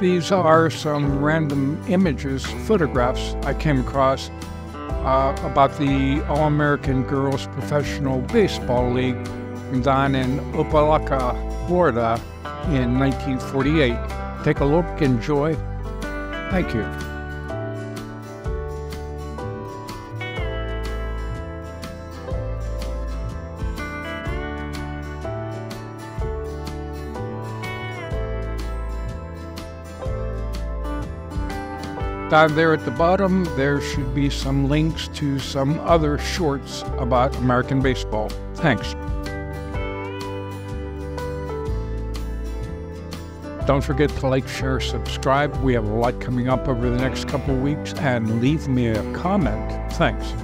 These are some random images, photographs I came across uh, about the All American Girls Professional Baseball League down in Opa-locka, Florida in 1948. Take a look, enjoy. Thank you. Down there at the bottom, there should be some links to some other shorts about American baseball. Thanks. Don't forget to like, share, subscribe. We have a lot coming up over the next couple weeks, and leave me a comment. Thanks.